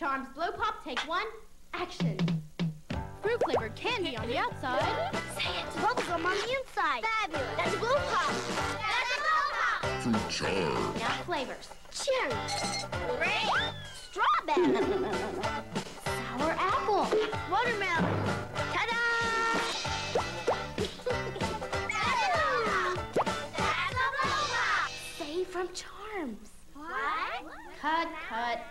Charms Blow Pop, take one, action. Fruit flavored candy on the outside. Say it. Bubblegum on the inside. Fabulous. That's a Blow Pop. That's a Blow Pop. Fruit charm. Now flavors. Cherry. Grape. Strawberry. Sour apple. Watermelon. Ta-da! That's a Blow Pop. That's a Blow Pop. Say from Charms. What? Cut, cut.